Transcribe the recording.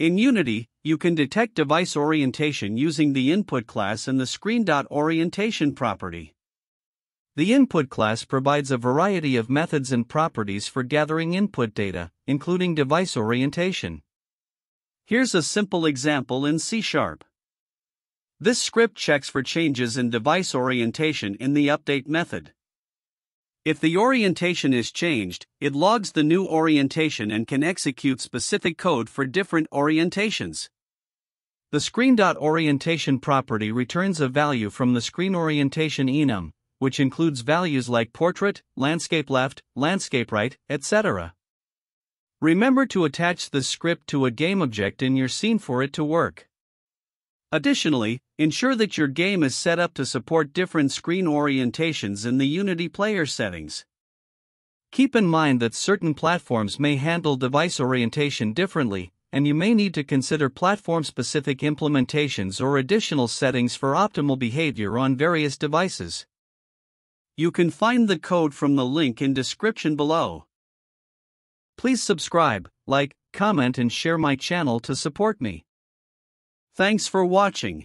In Unity, you can detect device orientation using the input class and the screen.orientation property. The input class provides a variety of methods and properties for gathering input data, including device orientation. Here's a simple example in C Sharp. This script checks for changes in device orientation in the update method. If the orientation is changed, it logs the new orientation and can execute specific code for different orientations. The screen.orientation property returns a value from the screen orientation enum, which includes values like portrait, landscape left, landscape right, etc. Remember to attach the script to a game object in your scene for it to work. Additionally, ensure that your game is set up to support different screen orientations in the Unity player settings. Keep in mind that certain platforms may handle device orientation differently, and you may need to consider platform specific implementations or additional settings for optimal behavior on various devices. You can find the code from the link in description below. Please subscribe, like, comment and share my channel to support me. Thanks for watching.